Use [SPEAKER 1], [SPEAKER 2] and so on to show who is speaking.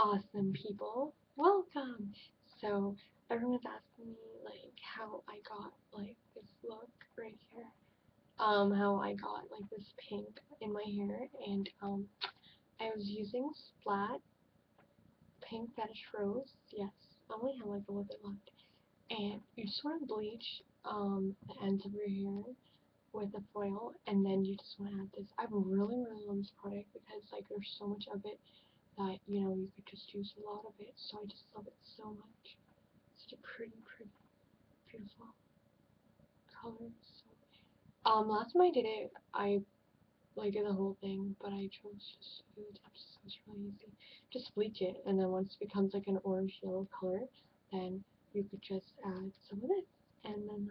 [SPEAKER 1] awesome people. Welcome! So, everyone's asking me, like, how I got, like, this look right here. Um, how I got, like, this pink in my hair, and, um, I was using Splat Pink Fetish Rose, yes, I only have, like, a little bit left. And you just want to bleach, um, the ends of your hair with a foil, and then you just want to add this. I really, really love this product because, like, there's so much of it that, you know, you could just use a lot of it, so I just love it so much. Such a pretty, pretty, beautiful color. So, um, last time I did it, I, like, did the whole thing, but I chose just do the top so it's really easy. Just bleach it, and then once it becomes, like, an orange-yellow color, then you could just add some of this, and then.